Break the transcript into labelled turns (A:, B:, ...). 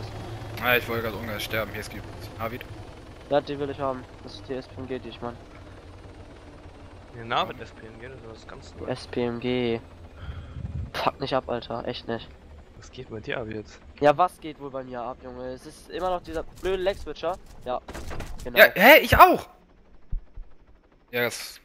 A: ist.
B: Ah, ich wollte gerade ungern sterben. Hier ist die Navid.
A: Ja, die will ich haben. Das ist die SPMG, die ich meine.
C: Ja, Navid SPMG, das ist ganz neu.
A: SPMG. Fuck nicht ab, Alter. Echt nicht.
C: Was geht bei dir ab jetzt?
A: Ja, was geht wohl bei mir ab, Junge? Es ist immer noch dieser blöde Leg-Switcher. Ja. Genau.
B: Ja, hä? Ich auch! Ja, das